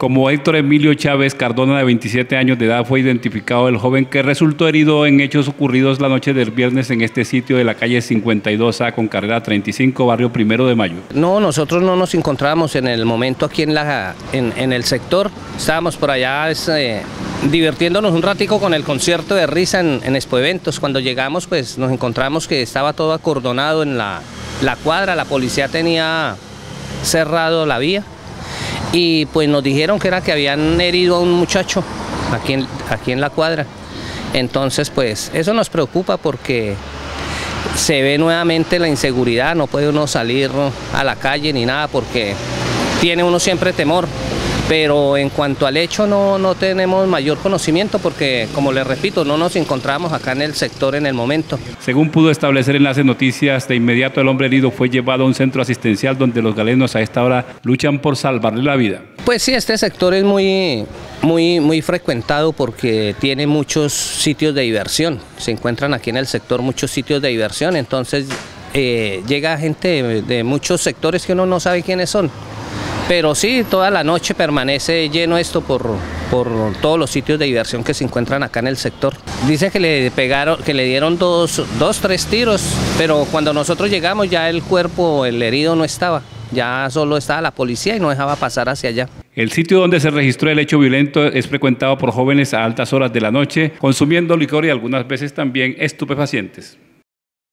Como Héctor Emilio Chávez Cardona, de 27 años de edad, fue identificado el joven que resultó herido en hechos ocurridos la noche del viernes en este sitio de la calle 52A con carrera 35, barrio Primero de Mayo. No, nosotros no nos encontrábamos en el momento aquí en, la, en, el sector. Estábamos por allá este, divirtiéndonos un ratico con el concierto de risa en, en Expo Eventos. Cuando llegamos, pues nos encontramos que estaba todo acordonado en la, la cuadra. La policía tenía cerrado la vía y pues nos dijeron que era que habían herido a un muchacho aquí en, aquí en la cuadra. Entonces pues eso nos preocupa porque se ve nuevamente la inseguridad, no puede uno salir a la calle ni nada porque tiene uno siempre temor pero en cuanto al hecho no, no tenemos mayor conocimiento porque, como les repito, no nos encontramos acá en el sector en el momento. Según pudo establecer Enlace Noticias, de inmediato el hombre herido fue llevado a un centro asistencial donde los galenos a esta hora luchan por salvarle la vida. Pues sí, este sector es muy, muy, muy frecuentado porque tiene muchos sitios de diversión. Se encuentran aquí en el sector muchos sitios de diversión, entonces eh, llega gente de muchos sectores que uno no sabe quiénes son. Pero sí, toda la noche permanece lleno esto por, por todos los sitios de diversión que se encuentran acá en el sector. Dice que le pegaron, que le dieron dos, dos, tres tiros, pero cuando nosotros llegamos ya el cuerpo, el herido no estaba. Ya solo estaba la policía y no dejaba pasar hacia allá. El sitio donde se registró el hecho violento es frecuentado por jóvenes a altas horas de la noche, consumiendo licor y algunas veces también estupefacientes.